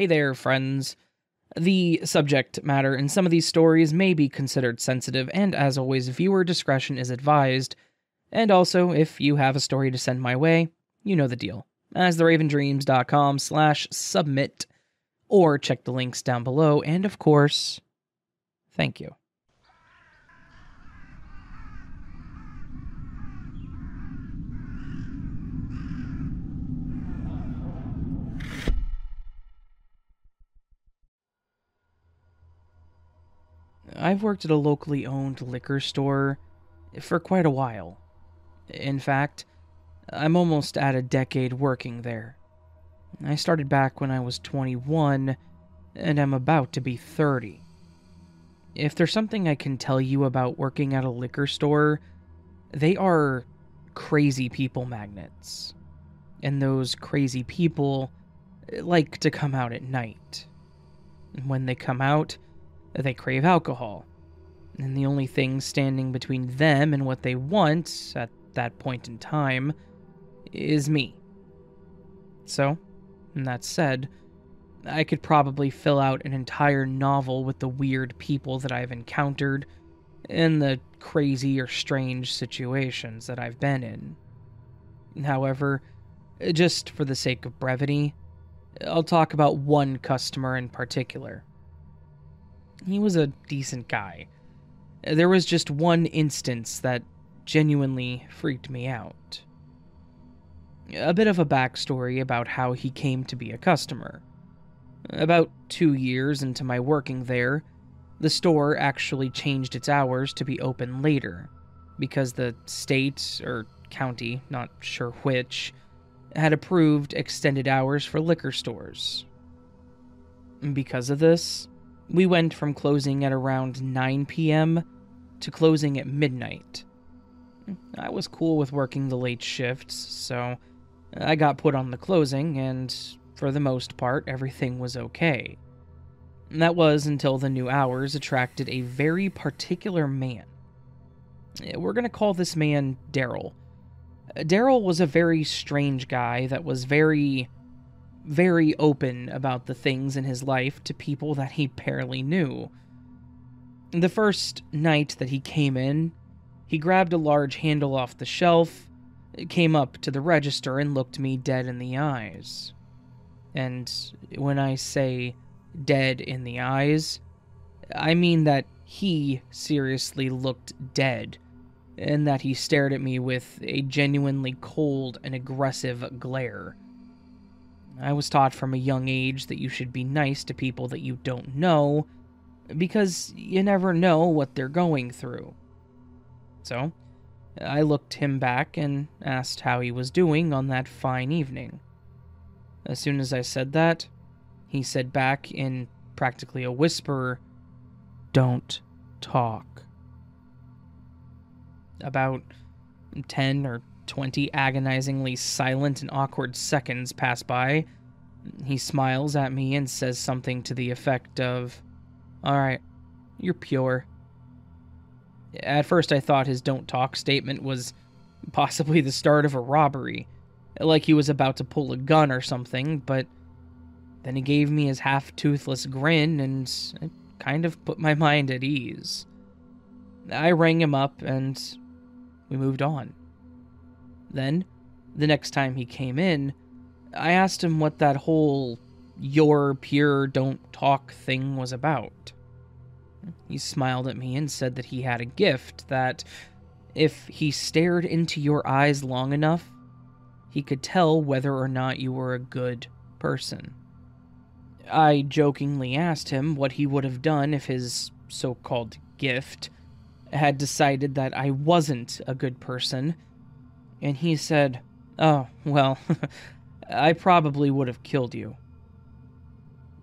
Hey there, friends. The subject matter in some of these stories may be considered sensitive, and as always, viewer discretion is advised. And also, if you have a story to send my way, you know the deal. astheravendreams.com slash submit, or check the links down below, and of course, thank you. I've worked at a locally owned liquor store for quite a while. In fact, I'm almost at a decade working there. I started back when I was 21, and I'm about to be 30. If there's something I can tell you about working at a liquor store, they are crazy people magnets. And those crazy people eh, like to come out at night. When they come out, they crave alcohol. And the only thing standing between them and what they want at that point in time is me. So, and that said, I could probably fill out an entire novel with the weird people that I've encountered and the crazy or strange situations that I've been in. However, just for the sake of brevity, I'll talk about one customer in particular. He was a decent guy. There was just one instance that genuinely freaked me out. A bit of a backstory about how he came to be a customer. About two years into my working there, the store actually changed its hours to be open later because the state or county, not sure which, had approved extended hours for liquor stores. Because of this, we went from closing at around 9 p.m. to closing at midnight. I was cool with working the late shifts, so I got put on the closing, and for the most part, everything was okay. That was until the new hours attracted a very particular man. Eh, we're going to call this man Daryl. Daryl was a very strange guy that was very very open about the things in his life to people that he barely knew. The first night that he came in, he grabbed a large handle off the shelf, came up to the register, and looked me dead in the eyes. And when I say dead in the eyes, I mean that he seriously looked dead, and that he stared at me with a genuinely cold and aggressive glare. I was taught from a young age that you should be nice to people that you don't know, because you never know what they're going through. So, I looked him back and asked how he was doing on that fine evening. As soon as I said that, he said back in practically a whisper, Don't talk. About 10 or 20 agonizingly silent and awkward seconds pass by. He smiles at me and says something to the effect of, Alright, you're pure. At first, I thought his don't talk statement was possibly the start of a robbery, like he was about to pull a gun or something, but then he gave me his half toothless grin and it kind of put my mind at ease. I rang him up and we moved on. Then, the next time he came in, I asked him what that whole you're pure, don't talk thing was about. He smiled at me and said that he had a gift that, if he stared into your eyes long enough, he could tell whether or not you were a good person. I jokingly asked him what he would have done if his so called gift had decided that I wasn't a good person and he said, Oh, well, I probably would have killed you.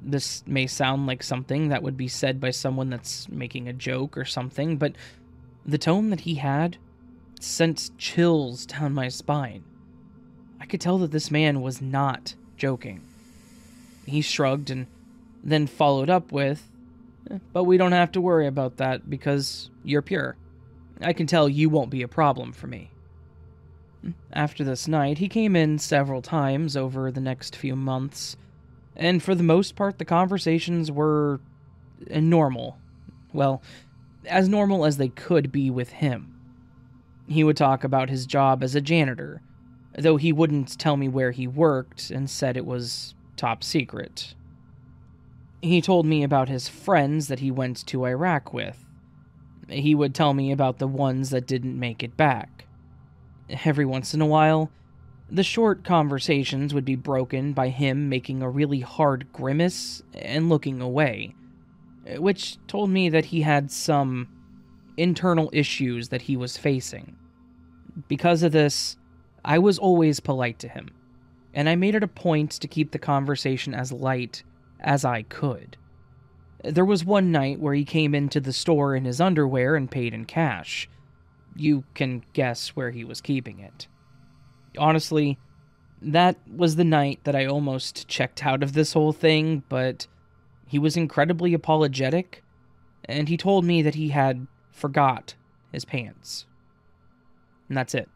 This may sound like something that would be said by someone that's making a joke or something, but the tone that he had sent chills down my spine. I could tell that this man was not joking. He shrugged and then followed up with, eh, But we don't have to worry about that because you're pure. I can tell you won't be a problem for me. After this night, he came in several times over the next few months, And for the most part, the conversations were uh, normal. Well, as normal as they could be with him. He would talk about his job as a janitor, though he wouldn't tell me where he worked and said it was top secret. He told me about his friends that he went to Iraq with. He would tell me about the ones that didn't make it back. Every once in a while, the short conversations would be broken by him making a really hard grimace and looking away, which told me that he had some internal issues that he was facing. Because of this, I was always polite to him, and I made it a point to keep the conversation as light as I could. There was one night where he came into the store in his underwear and paid in cash. You can guess where he was keeping it. Honestly, that was the night that I almost checked out of this whole thing, but he was incredibly apologetic, and he told me that he had forgot his pants. And that's it.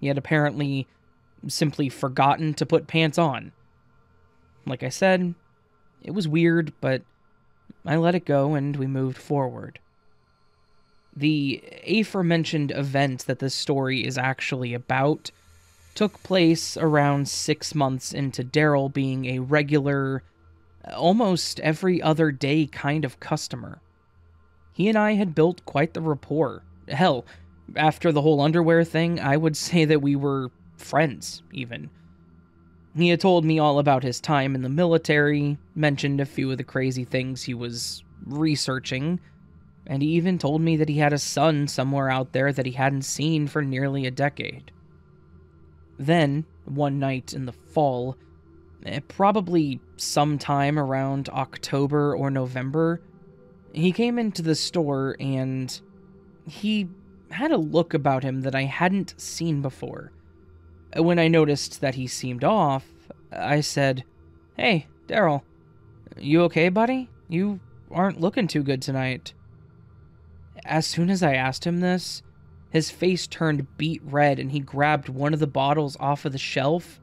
He had apparently simply forgotten to put pants on. Like I said, it was weird, but I let it go and we moved forward. The aforementioned event that this story is actually about took place around six months into Daryl being a regular, almost every other day kind of customer. He and I had built quite the rapport. Hell, after the whole underwear thing, I would say that we were friends, even. He had told me all about his time in the military, mentioned a few of the crazy things he was researching, and he even told me that he had a son somewhere out there that he hadn't seen for nearly a decade. Then, one night in the fall, eh, probably sometime around October or November, he came into the store and he had a look about him that I hadn't seen before. When I noticed that he seemed off, I said, Hey, Daryl, you okay, buddy? You aren't looking too good tonight. As soon as I asked him this, his face turned beet red and he grabbed one of the bottles off of the shelf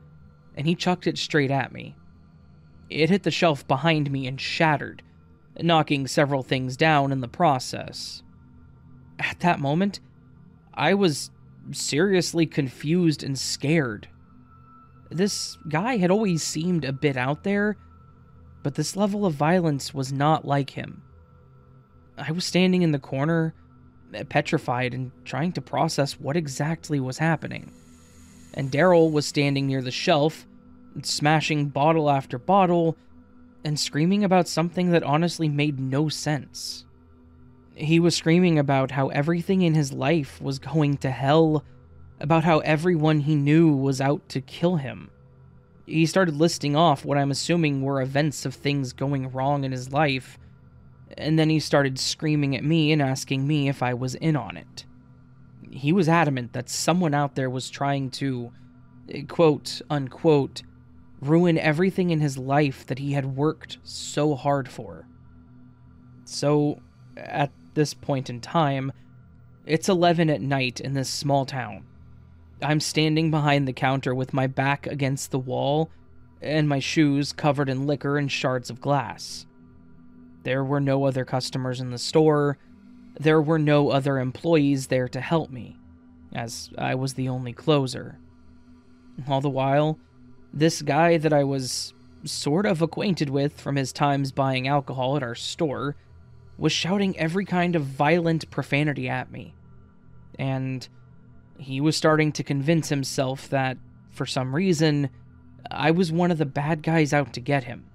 and he chucked it straight at me. It hit the shelf behind me and shattered, knocking several things down in the process. At that moment, I was seriously confused and scared. This guy had always seemed a bit out there, but this level of violence was not like him. I was standing in the corner, uh, petrified and trying to process what exactly was happening. And Daryl was standing near the shelf, smashing bottle after bottle, and screaming about something that honestly made no sense. He was screaming about how everything in his life was going to hell, about how everyone he knew was out to kill him. He started listing off what I'm assuming were events of things going wrong in his life, and then he started screaming at me and asking me if I was in on it. He was adamant that someone out there was trying to, eh, quote unquote, ruin everything in his life that he had worked so hard for. So, at this point in time, it's 11 at night in this small town. I'm standing behind the counter with my back against the wall and my shoes covered in liquor and shards of glass. There were no other customers in the store. There were no other employees there to help me, as I was the only closer. All the while, this guy that I was sort of acquainted with from his times buying alcohol at our store was shouting every kind of violent profanity at me. And he was starting to convince himself that, for some reason, I was one of the bad guys out to get him.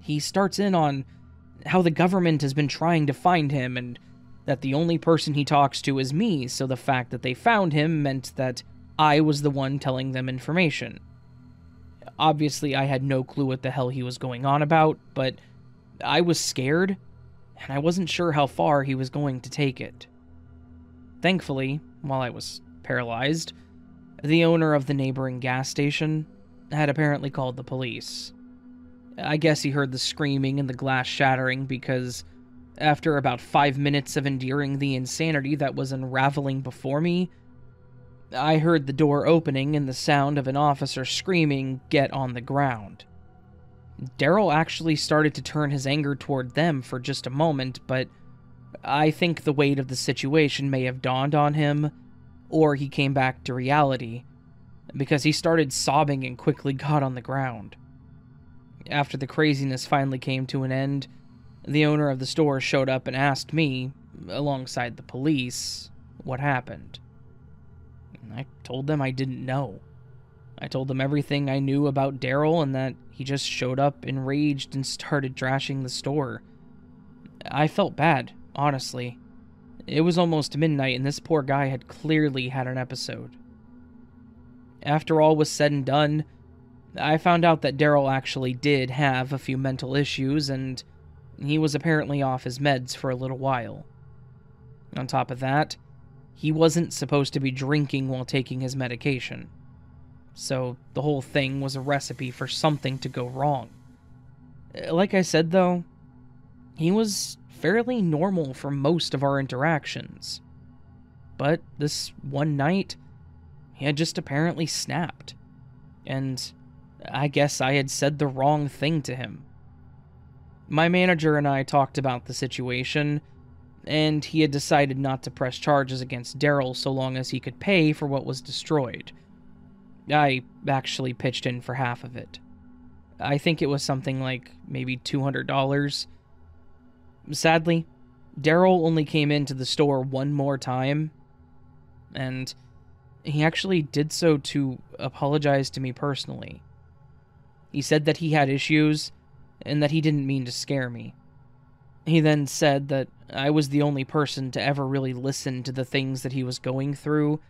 He starts in on how the government has been trying to find him and that the only person he talks to is me, so the fact that they found him meant that I was the one telling them information. Obviously, I had no clue what the hell he was going on about, but I was scared, and I wasn't sure how far he was going to take it. Thankfully, while I was paralyzed, the owner of the neighboring gas station had apparently called the police. I guess he heard the screaming and the glass shattering because, after about five minutes of enduring the insanity that was unraveling before me, I heard the door opening and the sound of an officer screaming, Get on the ground. Daryl actually started to turn his anger toward them for just a moment, but I think the weight of the situation may have dawned on him, or he came back to reality, because he started sobbing and quickly got on the ground. After the craziness finally came to an end, the owner of the store showed up and asked me, alongside the police, what happened. I told them I didn't know. I told them everything I knew about Daryl and that he just showed up enraged and started trashing the store. I felt bad, honestly. It was almost midnight and this poor guy had clearly had an episode. After all was said and done, I found out that Daryl actually did have a few mental issues and he was apparently off his meds for a little while. On top of that, he wasn't supposed to be drinking while taking his medication. So the whole thing was a recipe for something to go wrong. Uh, like I said, though, he was fairly normal for most of our interactions. But this one night, he had just apparently snapped. And I guess I had said the wrong thing to him. My manager and I talked about the situation, and he had decided not to press charges against Daryl so long as he could pay for what was destroyed. I actually pitched in for half of it. I think it was something like maybe $200. Sadly, Daryl only came into the store one more time, and he actually did so to apologize to me personally. He said that he had issues and that he didn't mean to scare me. He then said that I was the only person to ever really listen to the things that he was going through,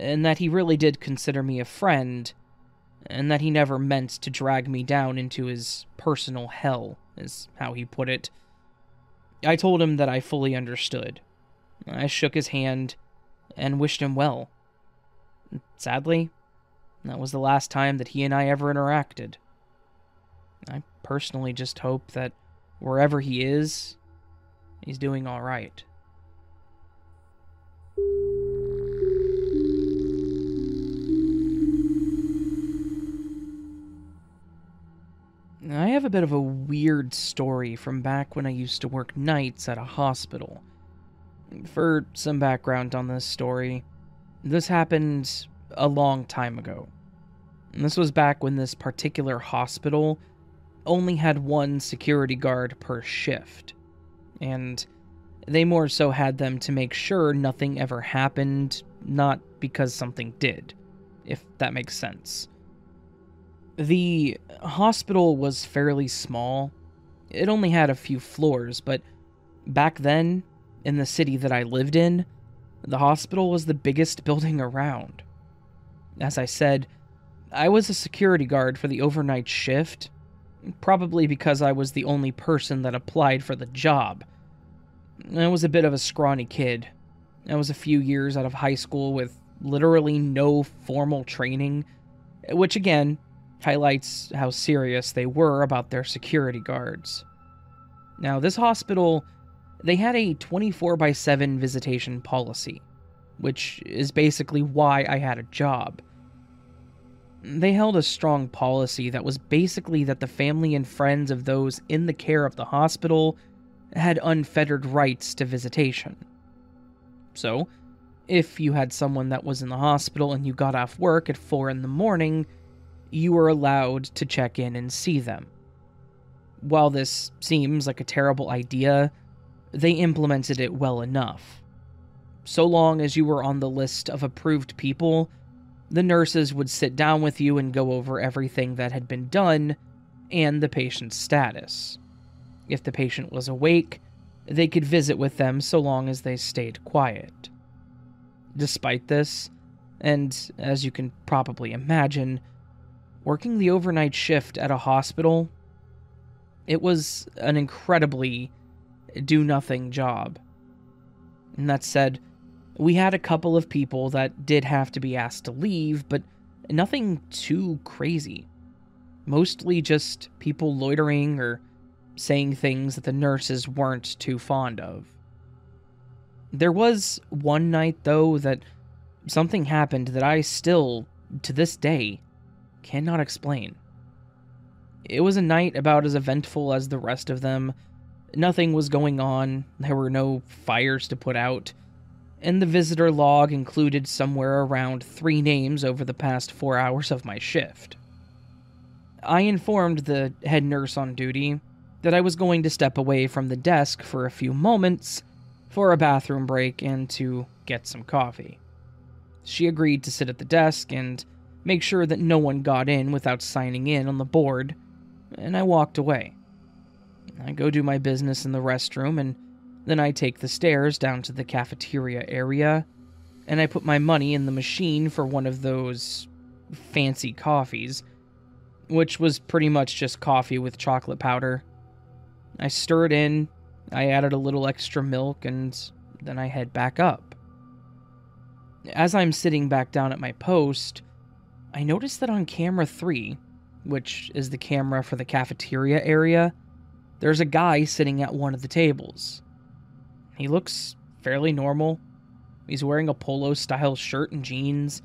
and that he really did consider me a friend, and that he never meant to drag me down into his personal hell, is how he put it. I told him that I fully understood. I shook his hand and wished him well. Sadly, that was the last time that he and I ever interacted. I personally just hope that wherever he is, he's doing alright. I have a bit of a weird story from back when I used to work nights at a hospital. For some background on this story, this happened a long time ago. This was back when this particular hospital only had one security guard per shift. And they more so had them to make sure nothing ever happened, not because something did, if that makes sense. The hospital was fairly small. It only had a few floors, but back then, in the city that I lived in, the hospital was the biggest building around. As I said, I was a security guard for the overnight shift, probably because I was the only person that applied for the job. I was a bit of a scrawny kid. I was a few years out of high school with literally no formal training, which again highlights how serious they were about their security guards. Now, this hospital, they had a 24 by 7 visitation policy, which is basically why I had a job. They held a strong policy that was basically that the family and friends of those in the care of the hospital had unfettered rights to visitation. So, if you had someone that was in the hospital and you got off work at 4 in the morning, you were allowed to check in and see them. While this seems like a terrible idea, they implemented it well enough. So long as you were on the list of approved people the nurses would sit down with you and go over everything that had been done and the patient's status. If the patient was awake, they could visit with them so long as they stayed quiet. Despite this, and as you can probably imagine, working the overnight shift at a hospital, it was an incredibly do nothing job. And that said, we had a couple of people that did have to be asked to leave, but nothing too crazy. Mostly just people loitering or saying things that the nurses weren't too fond of. There was one night, though, that something happened that I still, to this day, cannot explain. It was a night about as eventful as the rest of them. Nothing was going on, there were no fires to put out, and the visitor log included somewhere around three names over the past four hours of my shift. I informed the head nurse on duty that I was going to step away from the desk for a few moments for a bathroom break and to get some coffee. She agreed to sit at the desk and make sure that no one got in without signing in on the board, and I walked away. I go do my business in the restroom, and then I take the stairs down to the cafeteria area, and I put my money in the machine for one of those fancy coffees, which was pretty much just coffee with chocolate powder. I stir it in, I added a little extra milk, and then I head back up. As I'm sitting back down at my post, I notice that on camera 3, which is the camera for the cafeteria area, there's a guy sitting at one of the tables. He looks fairly normal. He's wearing a polo style shirt and jeans,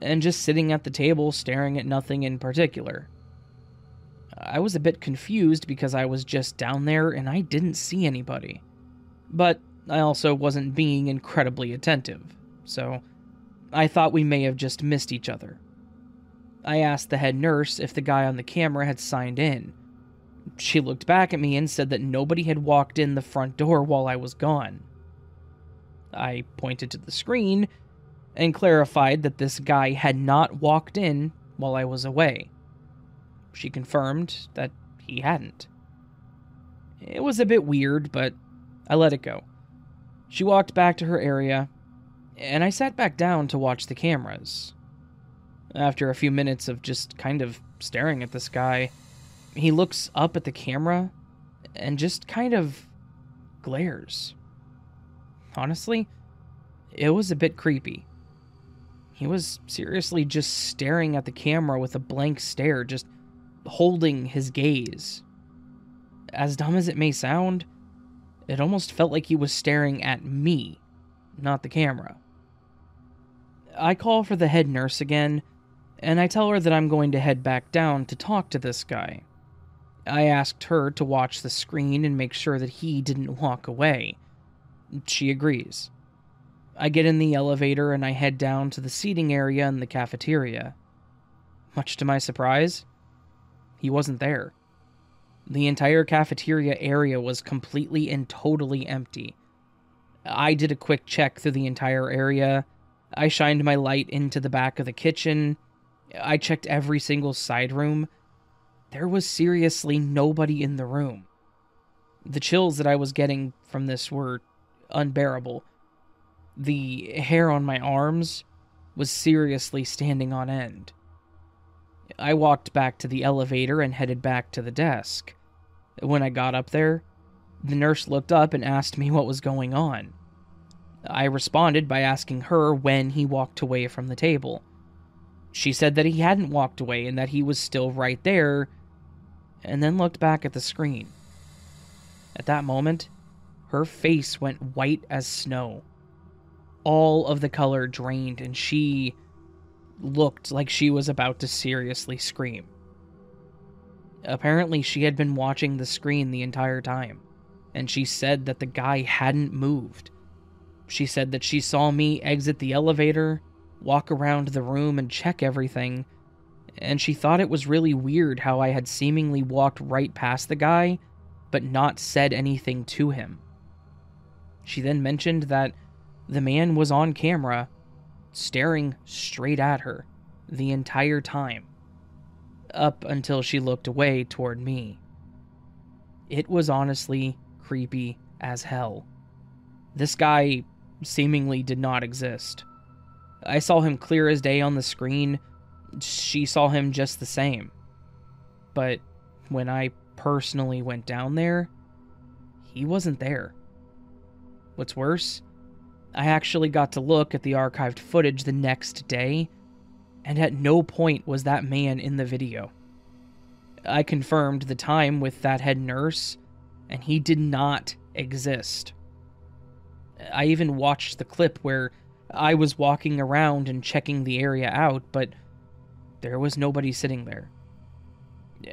and just sitting at the table staring at nothing in particular. I was a bit confused because I was just down there and I didn't see anybody. But I also wasn't being incredibly attentive, so I thought we may have just missed each other. I asked the head nurse if the guy on the camera had signed in. She looked back at me and said that nobody had walked in the front door while I was gone. I pointed to the screen and clarified that this guy had not walked in while I was away. She confirmed that he hadn't. It was a bit weird, but I let it go. She walked back to her area, and I sat back down to watch the cameras. After a few minutes of just kind of staring at this guy, he looks up at the camera and just kind of glares. Honestly, it was a bit creepy. He was seriously just staring at the camera with a blank stare, just holding his gaze. As dumb as it may sound, it almost felt like he was staring at me, not the camera. I call for the head nurse again, and I tell her that I'm going to head back down to talk to this guy. I asked her to watch the screen and make sure that he didn't walk away. She agrees. I get in the elevator and I head down to the seating area in the cafeteria. Much to my surprise, he wasn't there. The entire cafeteria area was completely and totally empty. I did a quick check through the entire area. I shined my light into the back of the kitchen. I checked every single side room. There was seriously nobody in the room. The chills that I was getting from this were unbearable. The hair on my arms was seriously standing on end. I walked back to the elevator and headed back to the desk. When I got up there, the nurse looked up and asked me what was going on. I responded by asking her when he walked away from the table. She said that he hadn't walked away and that he was still right there, and then looked back at the screen. At that moment, her face went white as snow. All of the color drained, and she looked like she was about to seriously scream. Apparently, she had been watching the screen the entire time, and she said that the guy hadn't moved. She said that she saw me exit the elevator, walk around the room, and check everything, and she thought it was really weird how I had seemingly walked right past the guy, but not said anything to him. She then mentioned that the man was on camera staring straight at her the entire time, up until she looked away toward me. It was honestly creepy as hell. This guy seemingly did not exist. I saw him clear as day on the screen. She saw him just the same. But when I personally went down there, he wasn't there. What's worse, I actually got to look at the archived footage the next day, and at no point was that man in the video. I confirmed the time with that head nurse, and he did not exist. I even watched the clip where I was walking around and checking the area out, but there was nobody sitting there.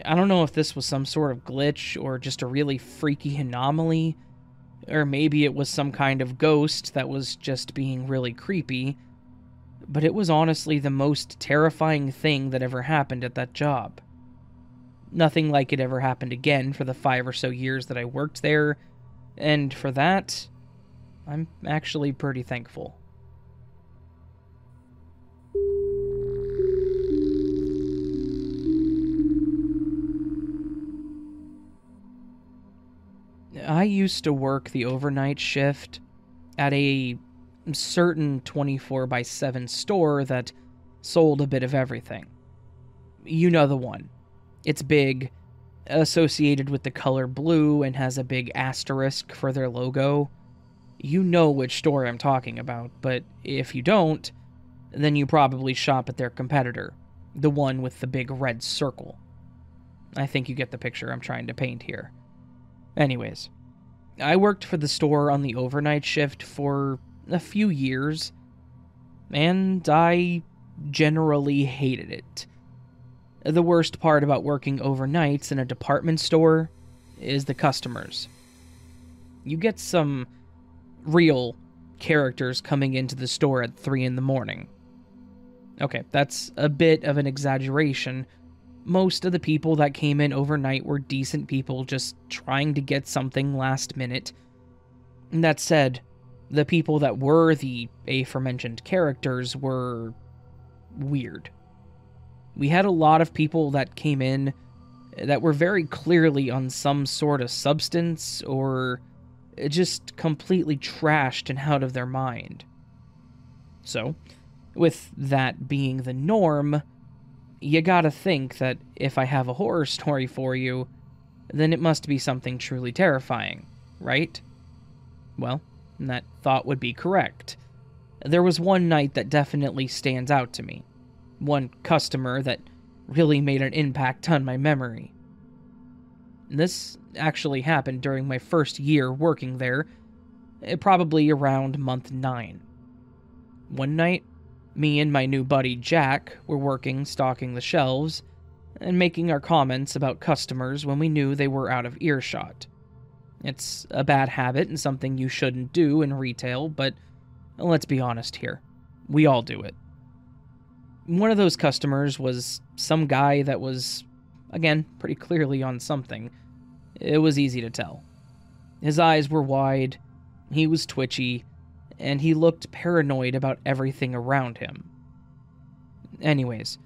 I don't know if this was some sort of glitch or just a really freaky anomaly, or maybe it was some kind of ghost that was just being really creepy, but it was honestly the most terrifying thing that ever happened at that job. Nothing like it ever happened again for the five or so years that I worked there, and for that, I'm actually pretty thankful. I used to work the overnight shift at a certain 24 by 7 store that sold a bit of everything. You know the one. It's big, associated with the color blue, and has a big asterisk for their logo. You know which store I'm talking about, but if you don't, then you probably shop at their competitor, the one with the big red circle. I think you get the picture I'm trying to paint here. Anyways, I worked for the store on the overnight shift for a few years, and I generally hated it. The worst part about working overnights in a department store is the customers. You get some real characters coming into the store at 3 in the morning. Okay, that's a bit of an exaggeration. Most of the people that came in overnight were decent people just trying to get something last minute. That said, the people that were the aforementioned characters were weird. We had a lot of people that came in that were very clearly on some sort of substance or just completely trashed and out of their mind. So, with that being the norm, you gotta think that if I have a horror story for you, then it must be something truly terrifying, right? Well, that thought would be correct. There was one night that definitely stands out to me. One customer that really made an impact on my memory. This actually happened during my first year working there, eh, probably around month 9. One night, me and my new buddy Jack were working stocking the shelves and making our comments about customers when we knew they were out of earshot. It's a bad habit and something you shouldn't do in retail, but let's be honest here. We all do it. One of those customers was some guy that was, again, pretty clearly on something. It was easy to tell. His eyes were wide, he was twitchy, and he looked paranoid about everything around him. Anyways,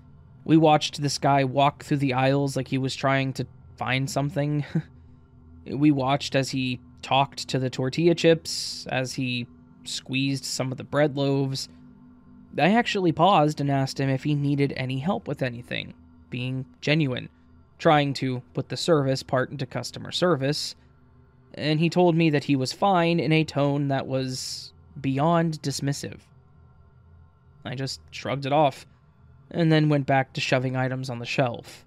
we watched this guy walk through the aisles like he was trying to find something. We watched as he talked to the tortilla chips, as he squeezed some of the bread loaves. I actually paused and asked him if he needed any help with anything, being genuine, trying to put the service part into customer service, and he told me that he was fine in a tone that was beyond dismissive. I just shrugged it off, and then went back to shoving items on the shelf.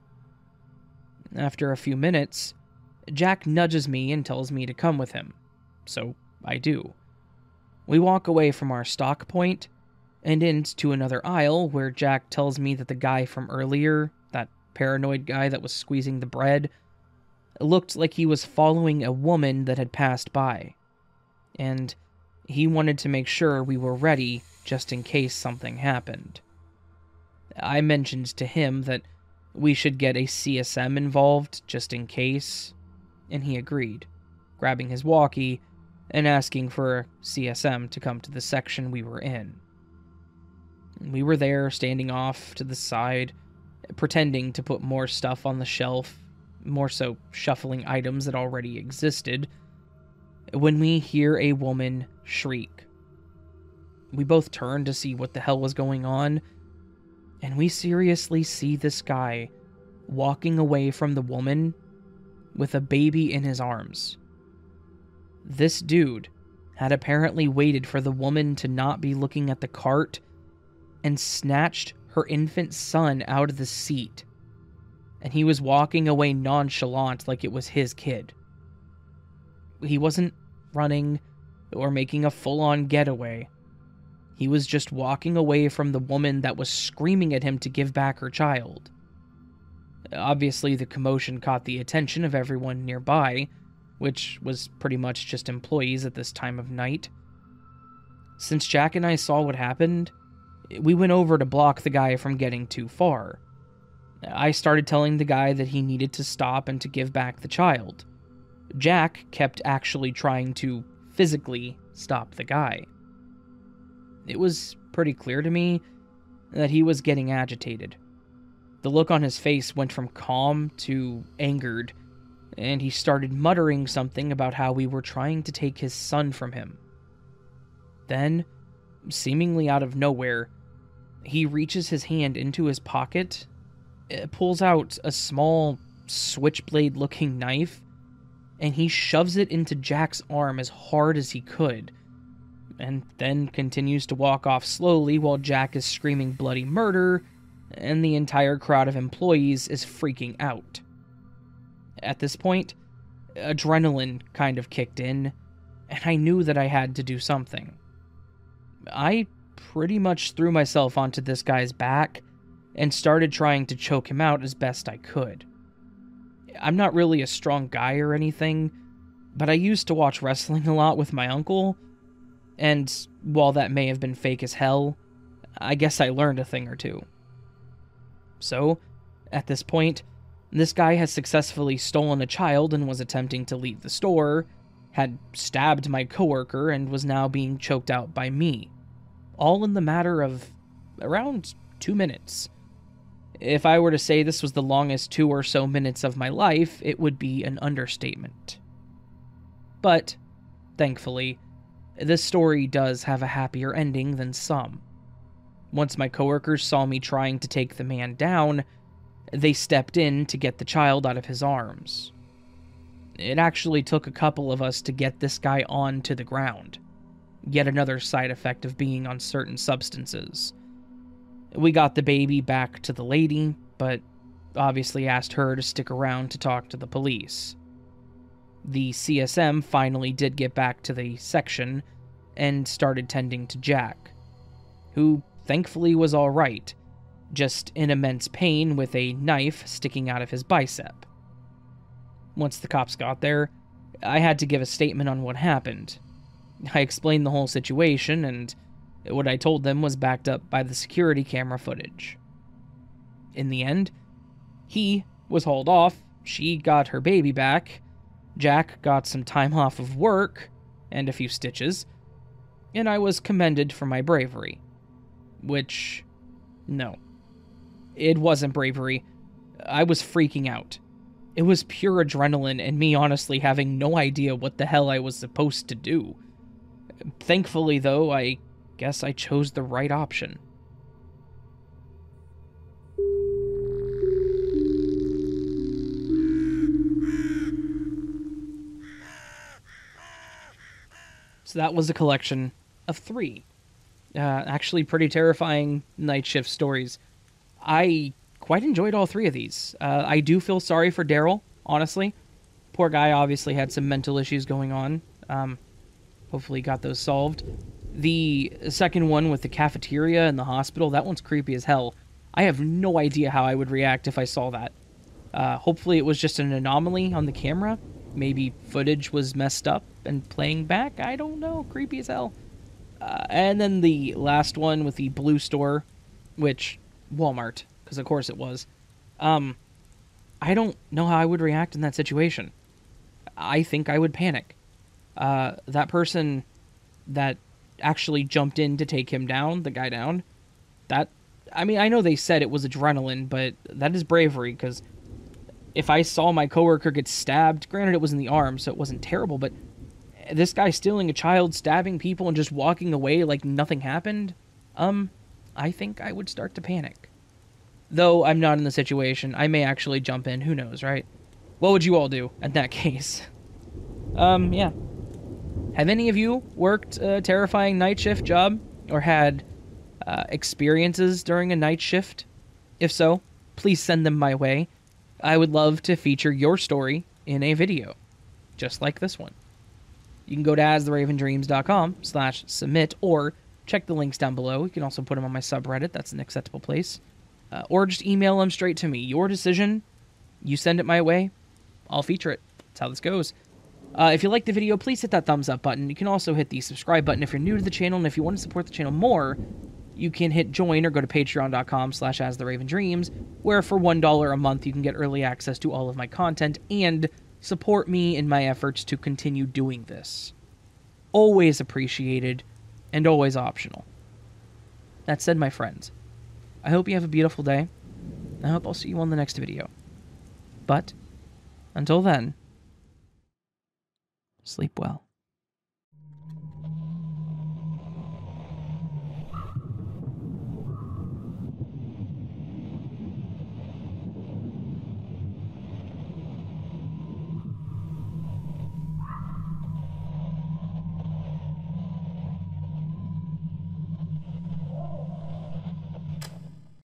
After a few minutes, Jack nudges me and tells me to come with him. So I do. We walk away from our stock point and into another aisle where Jack tells me that the guy from earlier, that paranoid guy that was squeezing the bread, looked like he was following a woman that had passed by. And he wanted to make sure we were ready just in case something happened. I mentioned to him that we should get a CSM involved just in case, and he agreed, grabbing his walkie and asking for CSM to come to the section we were in. We were there, standing off to the side, pretending to put more stuff on the shelf, more so shuffling items that already existed, when we hear a woman shriek. We both turn to see what the hell was going on, and we seriously see this guy walking away from the woman with a baby in his arms. This dude had apparently waited for the woman to not be looking at the cart and snatched her infant son out of the seat. And he was walking away nonchalant like it was his kid. He wasn't running or making a full on getaway. He was just walking away from the woman that was screaming at him to give back her child. Obviously, the commotion caught the attention of everyone nearby, which was pretty much just employees at this time of night. Since Jack and I saw what happened, we went over to block the guy from getting too far. I started telling the guy that he needed to stop and to give back the child. Jack kept actually trying to physically stop the guy. It was pretty clear to me that he was getting agitated. The look on his face went from calm to angered, and he started muttering something about how we were trying to take his son from him. Then, seemingly out of nowhere, he reaches his hand into his pocket, eh, pulls out a small switchblade looking knife, and he shoves it into Jack's arm as hard as he could, and then continues to walk off slowly while Jack is screaming bloody murder, and the entire crowd of employees is freaking out. At this point, adrenaline kind of kicked in, and I knew that I had to do something. I pretty much threw myself onto this guy's back and started trying to choke him out as best I could. I'm not really a strong guy or anything, but I used to watch wrestling a lot with my uncle, and while that may have been fake as hell, I guess I learned a thing or two. So, at this point, this guy has successfully stolen a child and was attempting to leave the store, had stabbed my coworker, and was now being choked out by me. All in the matter of around two minutes. If I were to say this was the longest two or so minutes of my life, it would be an understatement. But, thankfully, this story does have a happier ending than some. Once my coworkers saw me trying to take the man down, they stepped in to get the child out of his arms. It actually took a couple of us to get this guy onto the ground. Yet another side effect of being on certain substances. We got the baby back to the lady, but obviously asked her to stick around to talk to the police. The CSM finally did get back to the section and started tending to Jack, who thankfully was alright, just in immense pain with a knife sticking out of his bicep. Once the cops got there, I had to give a statement on what happened. I explained the whole situation, and what I told them was backed up by the security camera footage. In the end, he was hauled off, she got her baby back, Jack got some time off of work and a few stitches, and I was commended for my bravery. Which, no. It wasn't bravery. I was freaking out. It was pure adrenaline and me honestly having no idea what the hell I was supposed to do. Thankfully, though, I guess I chose the right option. So that was a collection of three. Uh, actually, pretty terrifying night shift stories. I quite enjoyed all three of these. Uh, I do feel sorry for Daryl, honestly. Poor guy obviously had some mental issues going on. Um, hopefully, got those solved. The second one with the cafeteria and the hospital, that one's creepy as hell. I have no idea how I would react if I saw that. Uh, hopefully, it was just an anomaly on the camera, maybe footage was messed up and playing back. I don't know. Creepy as hell. Uh, and then the last one with the blue store, which Walmart, because of course it was. Um, I don't know how I would react in that situation. I think I would panic. Uh, that person that actually jumped in to take him down, the guy down, that I mean, I know they said it was adrenaline, but that is bravery because if I saw my coworker get stabbed, granted it was in the arm, so it wasn't terrible, but this guy stealing a child, stabbing people, and just walking away like nothing happened, um, I think I would start to panic. Though I'm not in the situation, I may actually jump in, who knows, right? What would you all do in that case? Um, yeah. Have any of you worked a terrifying night shift job or had uh, experiences during a night shift? If so, please send them my way. I would love to feature your story in a video, just like this one. You can go to astheravendreams.com slash submit or check the links down below. You can also put them on my subreddit. That's an acceptable place. Uh, or just email them straight to me. Your decision. You send it my way, I'll feature it. That's how this goes. Uh, if you like the video, please hit that thumbs up button. You can also hit the subscribe button if you're new to the channel, and if you want to support the channel more, you can hit join or go to patreon.com slash as the raven dreams where for $1 a month you can get early access to all of my content and support me in my efforts to continue doing this. Always appreciated and always optional. That said, my friends, I hope you have a beautiful day. I hope I'll see you on the next video. But until then, sleep well.